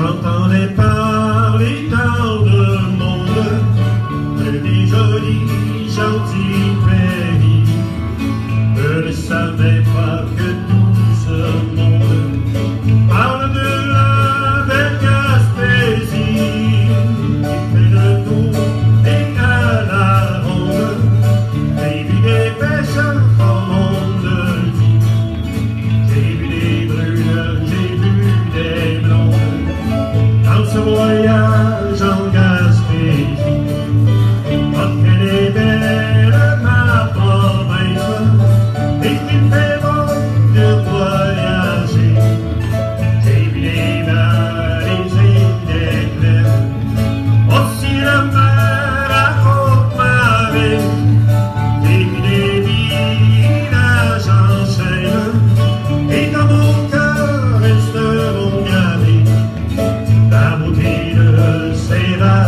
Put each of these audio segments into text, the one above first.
J'entendais parler tant de monde, de des jolis, gentils pays.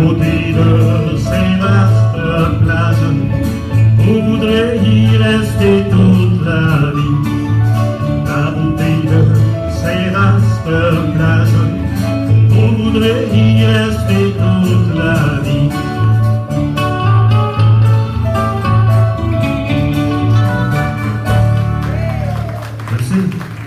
beauté de ces vastes plages On voudrait y rester toute la vie La bouteille de ces vastes plages On voudrait y rester toute la vie Merci.